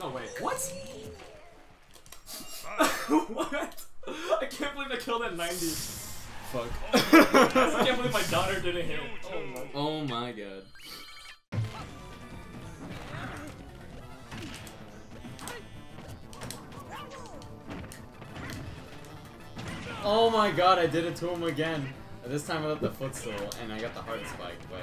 What? what? I can't believe I killed at 90. Fuck. I can't believe my daughter didn't hit. Oh my. Oh my god. Oh my god, I did it to him again. This time without the footstool, and I got the heart spike, but...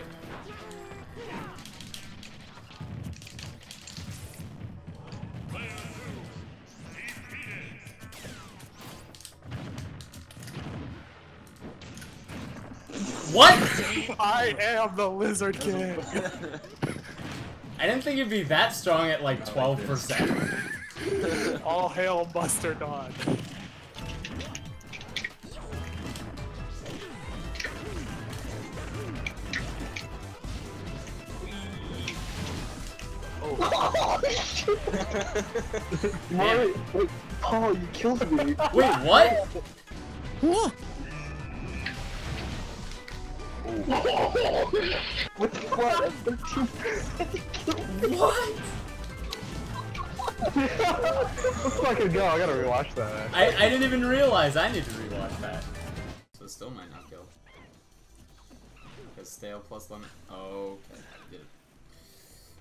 What? I am the Lizard King. I didn't think you'd be that strong at like 12%. All hail Buster Dawn. Wait, wait, Paul, you killed me. Wait, what? What the fuck? What? Let's fucking go. I gotta rewatch that. I, I didn't even realize I need to rewatch that. So it still might not go. Because stale plus limit. Oh, okay. I did it.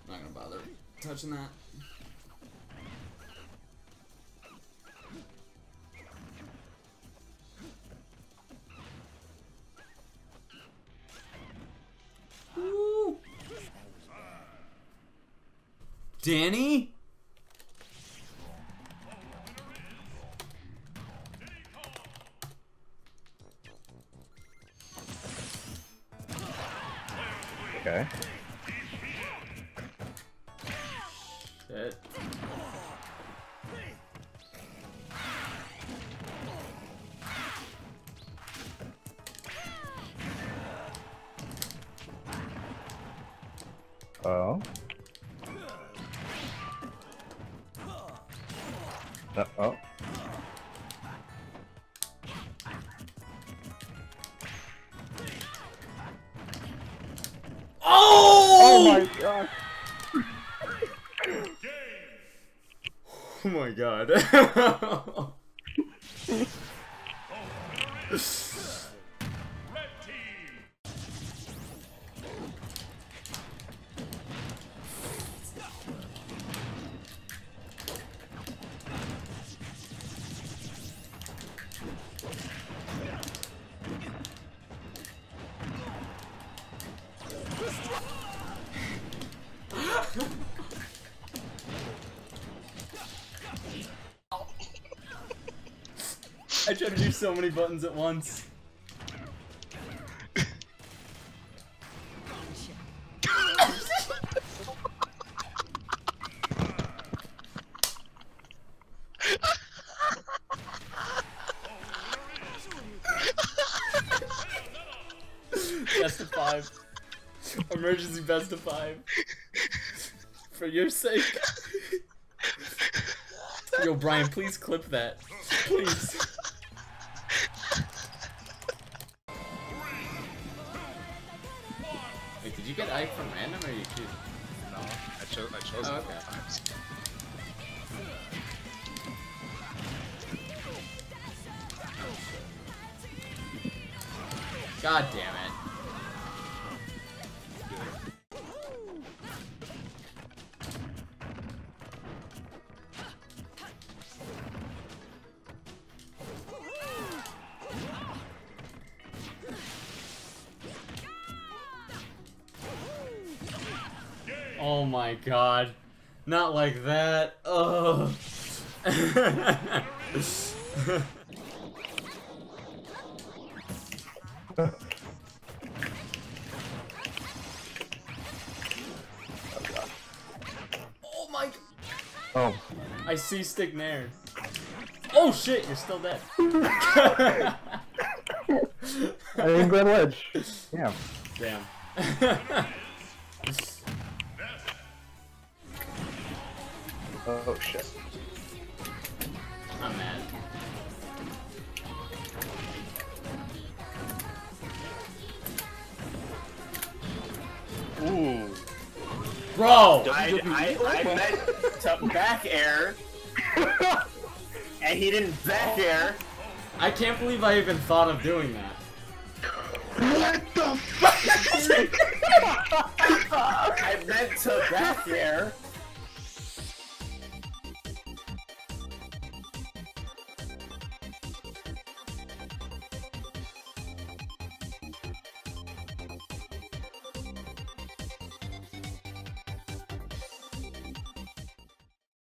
I'm not gonna bother touching that. Danny? Okay. Shit. Oh. Uh, oh. Oh! my god. Oh my god. I tried to do so many buttons at once. best of five. Emergency best of five. For your sake. Yo, Brian, please clip that. Please. Wait, did you get Ike from random or you choose? No, I chose. I chose Oh, okay. times. God damn it. Oh my god. Not like that. Ugh. oh my Oh. I see stick nair. Oh shit, you're still dead. I didn't grab ledge. Yeah. Damn. Oh shit. I'm mad. Ooh. Bro! I, I, I meant to back air and he didn't back oh. air. I can't believe I even thought of doing that. What the fuck? I meant to back air.